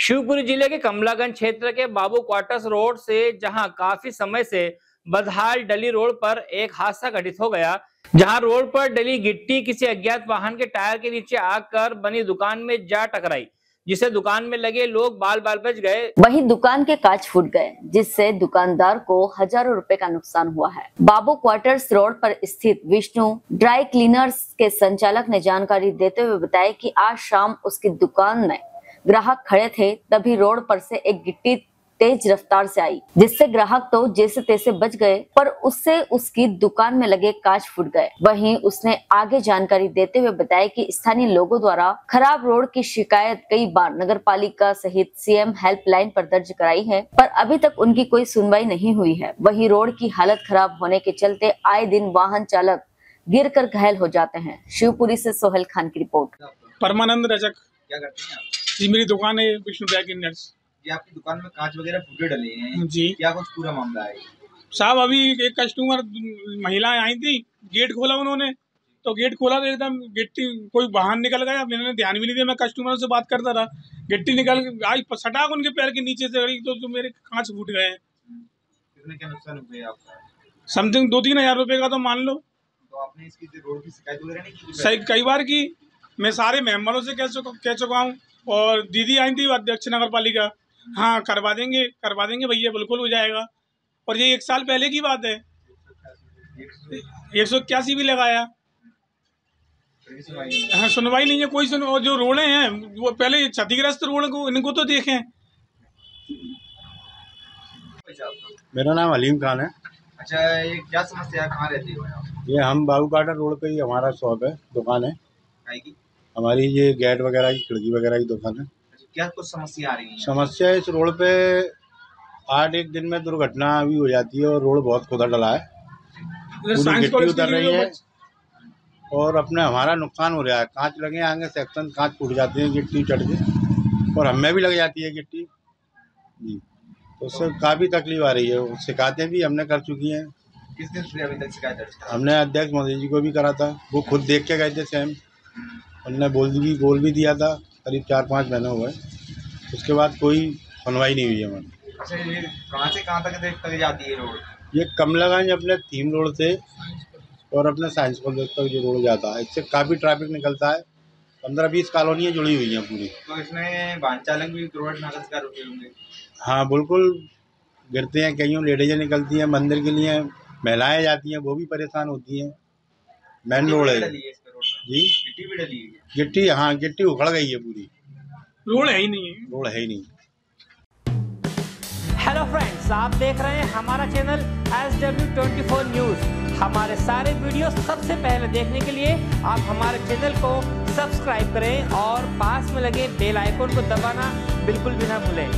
शिवपुरी ज़िले के कमलागंज क्षेत्र के बाबू क्वार्टर्स रोड से, जहाँ काफ़ी समय से बदहाल डली रोड पर एक हादसा घटित हो गया, जहाँ रोड पर डली गिट्टी किसी अज्ञात वाहन के टायर के नीचे आकर बनी दुकान में जा टकराई, जिसे दुकान में लगे लोग बाल बाल बच गए। वहीं दुकान के कांच फूट गए, जिससे दुकानदार को हज़ारों रुपए का नुकसान हुआ है। बाबू क्वार्टर्स रोड पर स्थित विष्णु ड्राई क्लीनर्स के संचालक ने जानकारी देते हुए बताया कि आज शाम उसकी दुकान में ग्राहक खड़े थे तभी रोड पर से एक गिट्टी तेज रफ्तार से आई जिससे ग्राहक तो जैसे तैसे बच गए पर उससे उसकी दुकान में लगे कांच फूट गए। वहीं उसने आगे जानकारी देते हुए बताया कि स्थानीय लोगों द्वारा खराब रोड की शिकायत कई बार नगर पालिका सहित सीएम हेल्पलाइन पर दर्ज कराई है पर अभी तक उनकी कोई सुनवाई नहीं हुई है। वही रोड की हालत खराब होने के चलते आए दिन वाहन चालक गिर कर घायल हो जाते हैं। शिवपुरी से सोहेल खान की रिपोर्ट। परमानंद रजक। क्या करते हैं आप? जी मेरी दुकान है विष्णु ड्राई नर्स। ये आपकी दुकान में कांच वगैरह फूटे डले हैं। जी। क्या कुछ पूरा मामला है? साहब अभी एक कस्टमर महिलाएँ आई थी गेट खोला उन्होंने। तो गेट खोला तो एकदम गिट्टी कोई बाहर निकल गया मैंने ध्यान भी नहीं दिया मैं कस्टमरों से बात करता रहा। गिट्टी निकल आई सटाक उनके पैर के नीचे से गई तो, तो मेरे कांच फूट गए कितने क्या नुकसान हुए आपका? समथिंग दो तीन हज़ार रुपए का तो मान लो। तो आपने इसकी रोड की शिकायत वगैरह नहीं की? कई बार की। मैं सारे मेंबरों से कह चुका कह चुका हूँ और दीदी आई थी अध्यक्ष नगर पालिका। हाँ करवा देंगे करवा देंगे भैया बिल्कुल हो जाएगा। और ये एक साल पहले की बात है। एक सौ इक्यासी भी लगाया। हाँ सुनवाई नहीं है कोई सुन और जो रोड़े हैं वो पहले क्षतिग्रस्त रोड को इनको तो देखें। मेरा नाम अलीम खान है। अच्छा ये क्या समस्या है? कहाँ रहती हो ये हम बाबू काटा रोड पे ही हमारा शॉप है दुकान है। आएगी। हमारी ये गेट वगैरह की खिड़की वगैरह की दुकान है। क्या कुछ समस्या आ रही है? समस्या इस रोड पे आठ एक दिन में दुर्घटना भी हो जाती है और रोड बहुत खुदा डला है। पूरी गिट्टी उतर रही है और अपने हमारा नुकसान हो रहा है। कांच लगे आगे सेक्शन कांच टूट जाते हैं गिट्टी चढ़ के। और हमें भी लग जाती है गिट्टी। जी तो उससे काफ़ी तकलीफ़ आ रही है। शिकायतें भी हमने कर चुकी हैं। किस दिन अभी तक शिकायत हमने अध्यक्ष मोदी जी को भी करा था। वो खुद देख के गए थे सेम उनने बोल भी बोल भी दिया था करीब चार पाँच महीने हुए उसके बाद कोई सुनवाई नहीं हुई हमारी। अच्छा ये कहाँ से कहाँ तक तक जाती है रोड? ये कमलागंज अपने थीम रोड से और अपने साइंस कॉलेज तक जो रोड जाता है। इससे काफ़ी ट्रैफ़िक निकलता है। पंद्रह बीस कॉलोनियाँ जुड़ी हुई हैं पूरी। तो इसमें वाहन चालक भी दुर्घटना का शिकार होते होंगे? हाँ बिल्कुल गिरते हैं कईयों लेडीजें निकलती हैं मंदिर के लिए महिलाएँ जाती हैं वो भी परेशान होती हैं। मेन रोड है। है जी? गिट्टी भी डली है गिट्टी हाँ गिट्टी उखड़ गई है पूरी। रोड है ही नहीं है। रोड है ही नहीं। हेलो फ्रेंड्स आप देख रहे हैं हमारा channel S W twenty four news हमारे सारे वीडियो सबसे पहले देखने के लिए आप हमारे चैनल को सब्सक्राइब करें और पास में लगे बेल आइकन को दबाना बिल्कुल भी ना भूलें।